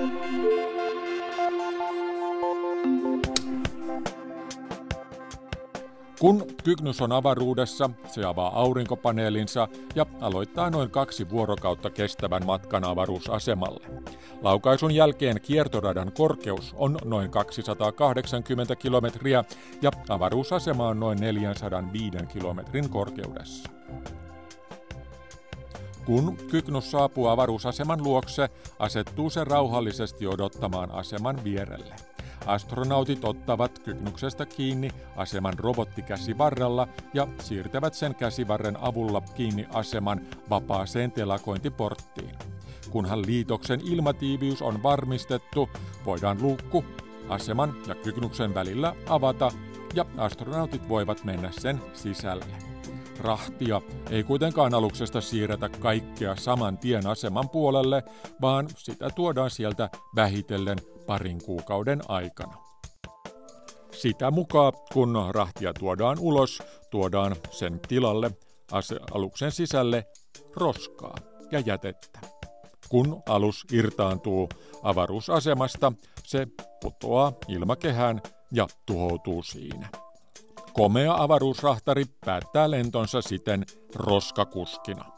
Thank Kun Kygnus on avaruudessa, se avaa aurinkopaneelinsa ja aloittaa noin kaksi vuorokautta kestävän matkan avaruusasemalle. Laukaisun jälkeen kiertoradan korkeus on noin 280 kilometriä ja avaruusasema on noin 405 kilometrin korkeudessa. Kun Kygnus saapuu avaruusaseman luokse, asettuu se rauhallisesti odottamaan aseman vierelle. Astronautit ottavat kyknuksesta kiinni aseman robottikäsivarrella ja siirtävät sen käsivarren avulla kiinni aseman vapaaseen telakointiporttiin. Kunhan liitoksen ilmatiiviys on varmistettu, voidaan luukku aseman ja kyknuksen välillä avata ja astronautit voivat mennä sen sisälle. Rahtia ei kuitenkaan aluksesta siirretä kaikkea saman tien aseman puolelle, vaan sitä tuodaan sieltä vähitellen parin kuukauden aikana. Sitä mukaan, kun rahtia tuodaan ulos, tuodaan sen tilalle aluksen sisälle roskaa ja jätettä. Kun alus irtaantuu avaruusasemasta, se putoaa ilmakehään ja tuhoutuu siinä. Komea avaruusrahtari päättää lentonsa siten roskakuskina.